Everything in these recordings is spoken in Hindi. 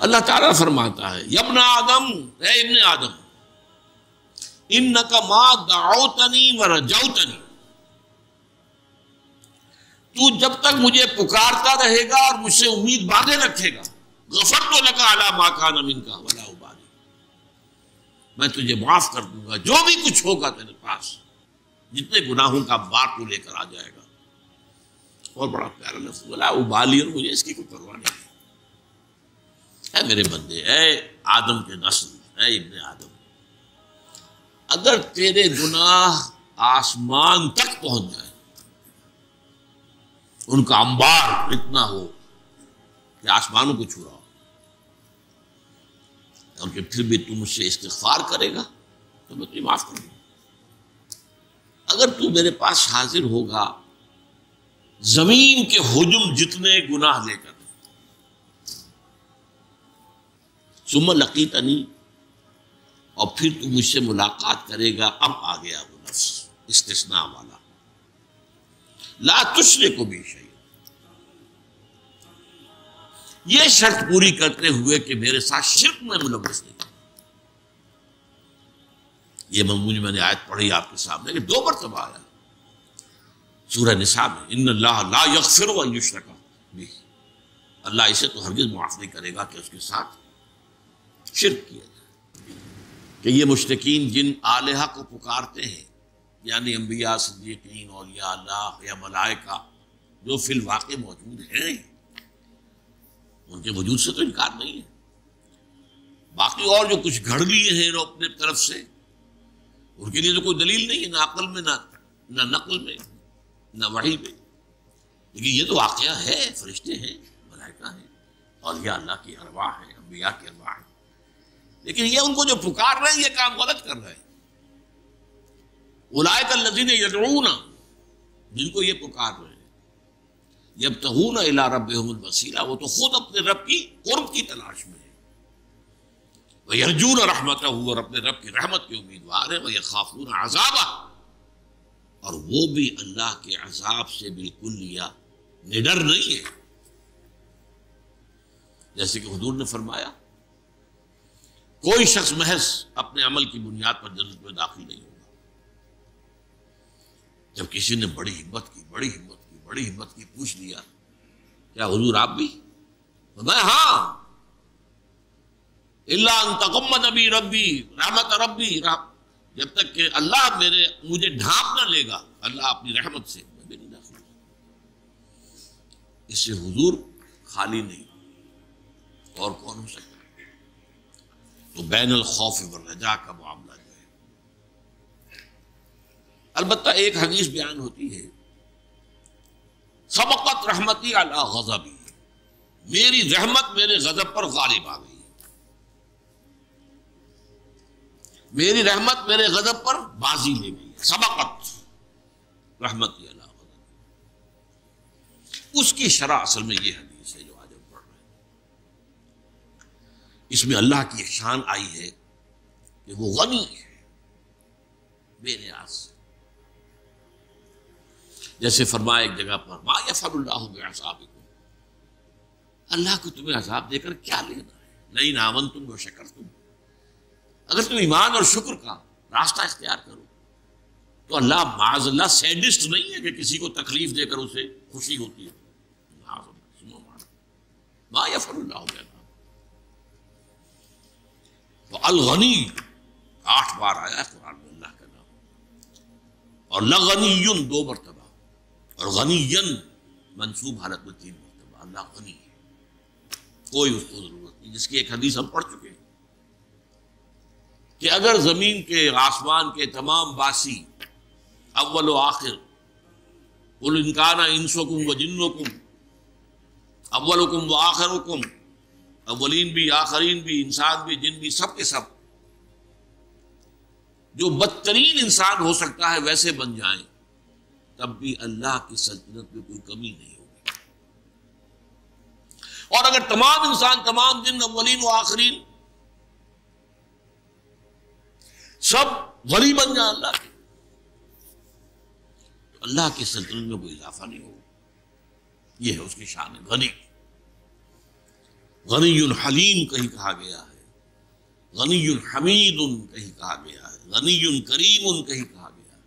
अल्लाह ताला फरमाता है, यबना आदम है इब्न आदम इन का मा दाओतनी व रजाउतनी तू जब तक मुझे पुकारता रहेगा और मुझसे उम्मीद बांधे रखेगा, गफर तो लगा अला माका नमीन का वला उबाली मैं तुझे माफ़ कर दूँगा, जो भी कुछ होगा तेरे पास, जितने गुनाहों का बार तू लेकर आ जाएगा। और बड़ा प्यारा लफ्ज बोला उबाली, और मुझे इसकी कोई परवाह नहीं। है मेरे बंदे, है आदम के नस्ल, है इब्ने आदम। अगर तेरे गुनाह आसमान तक पहुँच जाए, उनका अंबार इतना हो कि आसमानों को छू रहा हो और फिर भी तू मुझसे इस्तफार करेगा तो मैं तुझे माफ़ कर दूँगा। अगर तू मेरे पास हाजिर होगा, ज़मीन के हुजुम जितने गुनाह लेकर सुम लकी तनी और फिर तू मुझसे मुलाकात करेगा, अब आ गया वो नफ्स इस्तना वाला। ला तुशरे को भी सही ये शर्त पूरी करते हुए कि मेरे साथ शिरक में मुलवस नहीं ये ममूज मैंने आयत पढ़ी आपके सामने कि दो मरतबा आया। सूरह निसा में इन ला यकफिर युशरका अल्लाह इसे तो हरगिज माफ़ नहीं करेगा कि उसके साथ शिरक किया जाए। कि ये मुश्तकीन जिन आलिहा को पुकारते हैं, यानी अम्बिया सदीकीन औलिया, अल्लाह या मलाइका, जो फिल वाक़ मौजूद हैं, उनके वजूद से तो इनकार नहीं है। बाकी और जो कुछ घड़ लिए हैं अपने तरफ़ से, उनके लिए तो कोई दलील नहीं है, ना अकल में, ना ना नकल में, ना वही में। लेकिन ये तो वाक़ है, फरिश्ते हैं, मलाइका हैं और यह अल्लाह की अरवा है अम्बिया की अरवा है। लेकिन ये उनको जो पुकार रहे हैं, ये काम गलत कर रहे हैं। उलाय का लजीन यदूना जिनको ये पुकार रहे हैं। जब तहून अला रब वसीला वो तो खुद अपने रब की कुर्ब की तलाश में है। वह अर्जुन रहमत और अपने रब की रहमत के उम्मीदवार है। वह खाफून आजाबा और वो भी अल्लाह के अजाब से बिल्कुल लिया निडर नहीं है। जैसे कि हजूर ने फरमाया कोई शख्स महज अपने अमल की बुनियाद पर जन्नत में दाखिल नहीं होगा। जब किसी ने बड़ी हिम्मत की, बड़ी हिम्मत की, बड़ी हिम्मत की, पूछ लिया, क्या हुजूर आप भी? तो मैं हाँ। तकम नबी रबी रहमत रबी जब तक कि अल्लाह मेरे, मुझे ढांप ना लेगा, अल्लाह अपनी रहमत से मैं नहीं दाखिल इससे हुजूर खाली नहीं। और कौन हो सकता? तो बैन खौफ रजा का मामला जो है अलबत्ता एक हदीस बयान होती है सबकत रहमती अला गजबी मेरी रहमत मेरे गजब पर गालिब आ गई मेरी रहमत मेरे गजब पर बाजी ले गई सबकत रहमती अला गजब उसकी शरा असल में यह हदीस है इसमें अल्लाह की शान आई है कि वो गनी है। बेनियाज जैसे फरमाया एक जगह पर, मा यफल्लाह अल्लाह को तुम्हें अजाब देकर क्या लेना है? नहीं नावन तुम वो शकर तुम अगर तुम ईमान और शुक्र का रास्ता इख्तियार करो तो अल्लाह माजल्ला सैडिस्ट नहीं है कि किसी को तकलीफ़ देकर उसे खुशी होती है। तो अलगनी आठ बार आया कुरान में अल्लाह का नाम। और लगनी दो मरतबा। और गनीयन मनसूब हालत में तीन मरतबा। अल्लाह गनी है। कोई उसको ज़रूरत नहीं, जिसकी एक हदीस हम पढ़ चुके हैं। कि अगर ज़मीन के, आसमान के तमाम बासी अव्वल आखिर, कुल इनकाना इंसोकुम व जिन्नकुम अव्वलकुम व आखिरकुम अव्वलीन भी, आखरीन भी, इंसान भी, जिन भी, सब के सब। जो बदतरीन इंसान हो सकता है, वैसे बन जाए। तब भी अल्लाह की सल्तनत में कोई कमी नहीं होगी। और अगर तमाम इंसान, तमाम जिन अव्वलीन व आखरीन, सब वली बन जाए अल्लाह के तो अल्लाह की सल्तनत में कोई इजाफा नहीं होगा। यह है उसकी शान गनी गनी हलीम कहीं कहा गया है। गनी हमीद उन कहीं कहा गया है। गनी करीम उन कहीं कहा गया है।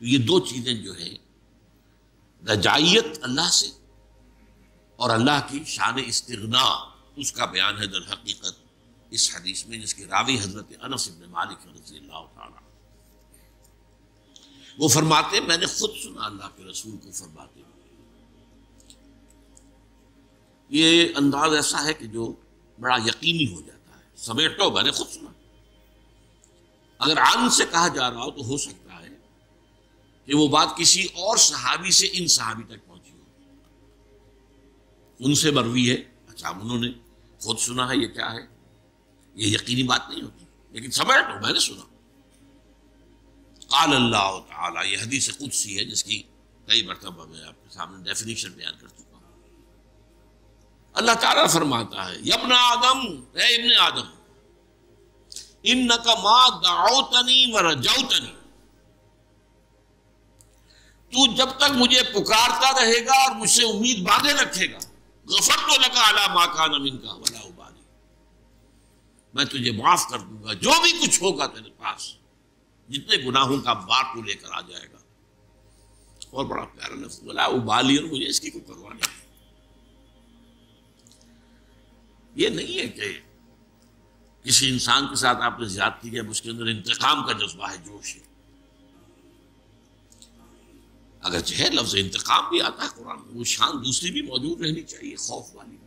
तो ये दो चीज़ें जो है रजाइत अल्लाह से और अल्लाह की शान इस्तना उसका बयान है दर हकीकत इस हदीस में, जिसके रावी हज़रत अनस इब्न मालिक रज़ी अल्लाह वो फरमाते, मैंने खुद सुना अल्लाह के रसूल को फरमाते ये अंदाज ऐसा है कि जो बड़ा यकीनी हो जाता है। समेटो मैंने खुद सुना। अगर आन से कहा जा रहा हो तो हो सकता है कि वो बात किसी और सहाबी से इन सहाबी तक पहुँची हो। उनसे मरवी है। अच्छा उन्होंने खुद सुना है ये क्या है। ये यकीनी बात नहीं होती। लेकिन समेटो मैंने सुना। काल अल्लाह ताला, ये हदीस कुदसी है जिसकी कई मरतबा मैं आपके सामने डेफिनेशन बयान कर अल्लाह ताला फरमाता है यबन आदम है इब्न आदम इन का मा दाउतनी व रजाउतनी तू जब तक मुझे पुकारता रहेगा और मुझसे उम्मीद बांधे रखेगा, गफर तो लगा अला मा का नमीन का वला उबाली मैं तुझे माफ़ कर दूँगा, जो भी कुछ होगा तेरे पास, जितने गुनाहों का बार तू लेकर आ जाएगा। और बड़ा प्यारा लफ्ज बोला उबाली, और मुझे इसकी कोई परवाह नहीं। ये नहीं है कि किसी इंसान के साथ आपने ज्यादती किया उसके अंदर इंतकाम का जज्बा है, जोश है। अगर है लफ्ज इंतकाम भी आता है कुरान वो शान दूसरी भी मौजूद रहनी चाहिए, खौफ वाली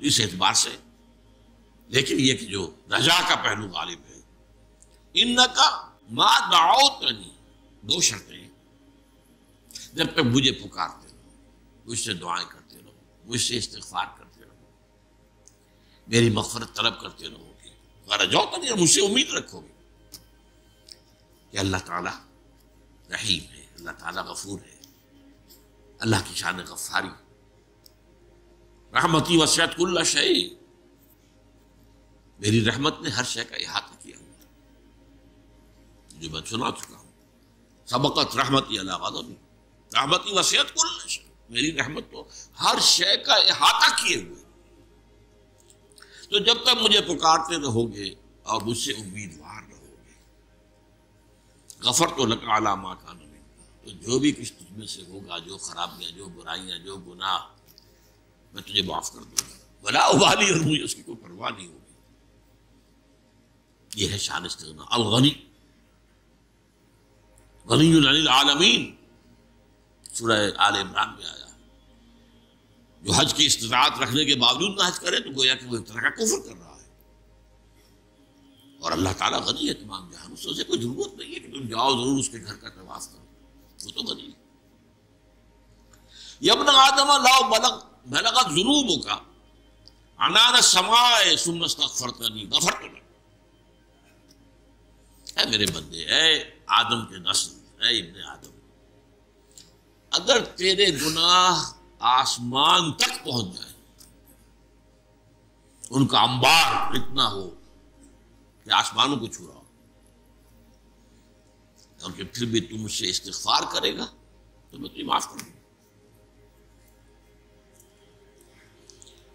इस एतबार से, लेकिन ये कि जो रजा का पहलू गालिब है इन का माँ दाओतनी दो शर्तें जब तक मुझे पुकारते रहो, मुझसे दुआएँ रहो। मुझसे इस्तफार करते रहो। मेरी मफरत तलब करते रहोगे रजाओ तनी और मुझसे उम्मीद रखोगे कि अल्लाह ताला रहीम है, अल्लाह ताला गफूर है, अल्लाह की शान गफ्फारी रहमती वसियत कुल्ला शही मेरी रहमत ने हर शय का अहाता किया हुआ जो मैं सुना चुका हूँ। सबकत रहमती अल्लाह रहमती वसीयत कुल मेरी रहमत तो हर शय का अहाता किए हुए। तो जब तक मुझे पुकारते रहोगे और मुझसे उम्मीदवार रहोगे। गफर तो लगा आला माँ का तो जो भी कुछ तुझमें से होगा, जो खराबियाँ, जो बुराइयाँ, जो गुनाह, मैं तुझे माफ़ कर दूँगा। भला उबाली और मुझे उसकी कोई परवाह नहीं होगी। यह है शान अलगनी। गनी आलमीन। सूरह आल इमरान में आया। जो हज की इस्तात रखने के बावजूद ना हज करे तो गोया कि वो तरह का कुफर कर रहा है। और अल्लाह ताला गनी है तमाम जहाँ उससे कोई ज़रूरत नहीं है कि तुम जाओ, ज़रूर उसके घर का तवाफ करो वो तो गनी है। यबन आदम लाओ बलग, बलगत जुनूबों का। अनान समाए सुमस्तगफरतनी गफरतनी। है मेरे बंदे है आदम के नस्ल है इब्ने आदम। अगर तेरे गुनाह आसमान तक पहुँच जाए, उनका अंबार इतना हो कि आसमानों को छू रहा हो और जब फिर भी तुम मुझसे इस्तफार करेगा तो मैं तुझे माफ़ कर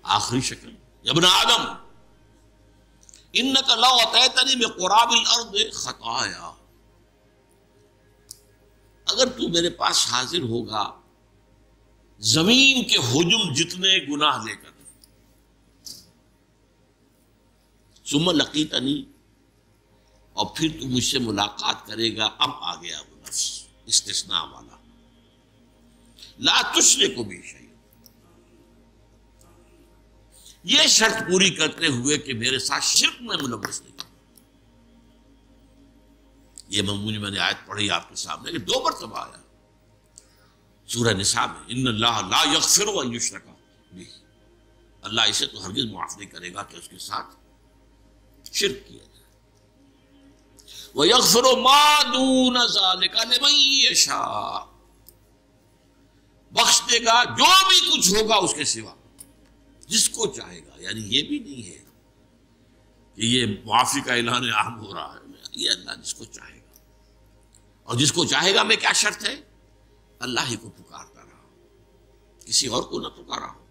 आखिरी शक्ल जब आदम इन तनी में कुराबिल अर्द खताया। अगर तू मेरे पास हाजिर होगा, ज़मीन के हुजुम जितने गुनाह लेकर। सुम लकी तनी और फिर तू मुझसे मुलाकात करेगा, अब आ गया वो नफ्स इस्तना वाला। ला को भी शही ये शर्त पूरी करते हुए कि मेरे साथ शिरक में मुलवस नहीं। ये ममूज मैंने आयत पढ़ी आपके सामने कि दो मरतबा आया। सूरह निसा में इन ला यकफिर अल्लाह इसे तो हरगिज माफ़ नहीं करेगा कि उसके साथ शिरक किया जाए। वह यकफिर बख्श देगा, जो भी कुछ होगा उसके सिवा। जिसको चाहेगा, यानी ये भी नहीं है कि ये मुआफ़ी का ऐलान आम हो रहा है। ये अल्लाह जिसको चाहेगा। और जिसको चाहेगा, मैं क्या शर्त है? अल्लाह ही को पुकारता रहा किसी और को ना पुकारा हो।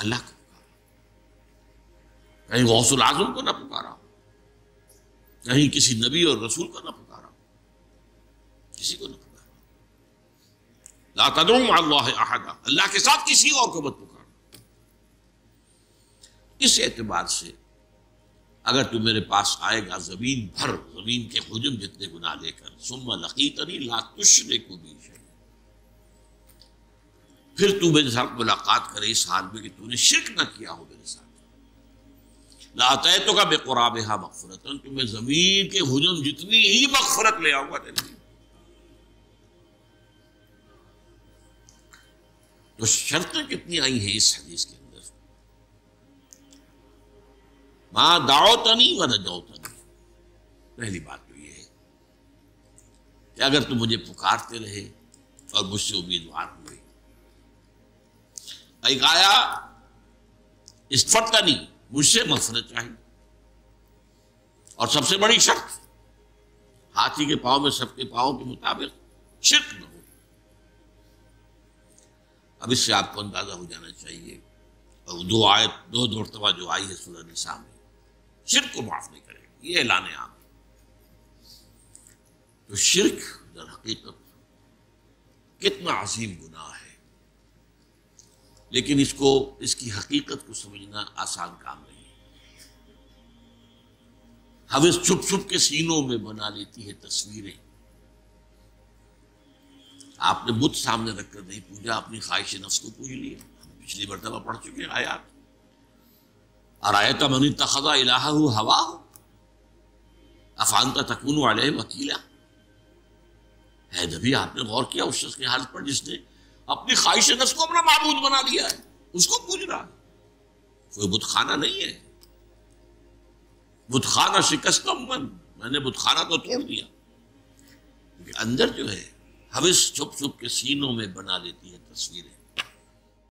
अल्लाह को पुकारा कहीं गौसुल आज़म को ना पुकारा कहीं किसी नबी और रसूल को ना पुकारा किसी को ना पुकारा ला तदुम अल्लाह अहदा। अल्लाह के साथ किसी और को मत पुकारा। इस एतबार से अगर तू मेरे पास आएगा, ज़मीन भर, ज़मीन के हजम जितने गुना लेकर सुम्मा लकीतनी ला तुशरे को भी फिर तू मेरे साथ मुलाकात करे इस हाल में कि तूने शिरक ना किया हो मेरे साथ। लाते तो का बेकुराब हा मकफरत तुम्हें ज़मीन के हजम जितनी ही मकफरत ले आऊँगा तेरे तो शर्तें कितनी आई हैं इस हदीस के? माँ दाओतनी व न जाओतनी पहली बात तो ये है कि अगर तुम मुझे पुकारते रहे और मुझसे उम्मीदवार हुए एक आया, इस फटनी मुझसे मफरत चाहिए। और सबसे बड़ी शर्त, हाथी के पाँव में सबके पाँव के मुताबिक शिरक न हो। अब इससे आपको अंदाज़ा हो जाना चाहिए, और दो आयत, दो दौड़तवा जो आई है सुरह निशा में शिरक को माफ़ नहीं करेगा। ये ऐलान आम। तो शिरक, दर हकीकत, कितना अजीम गुनाह है। लेकिन इसको, इसकी हकीकत को समझना आसान काम नहीं हविस छुप छुप के सीनों में बना लेती है तस्वीरें। आपने बुद्ध सामने रखकर नहीं पूजा, अपनी ख्वाहिश नफ्स को पूज लिया। पिछली मरतबा पढ़ चुके हैं आयात। और आयता मनी तखदा इलाहा हवा हो अफानता तकून वाले वकीला है जभी आपने गौर किया उस शख्स के हालत पर जिसने अपनी ख्वाहिश नफ्स को अपना महबूद बना लिया है उसको पूज रहा है कोई बुतखाना नहीं है बुतखाना शिकस्त मन मैंने बुतखाना तो तोड़ दिया अंदर जो है हविस छुप छुप के सीनों में बना लेती है तस्वीरें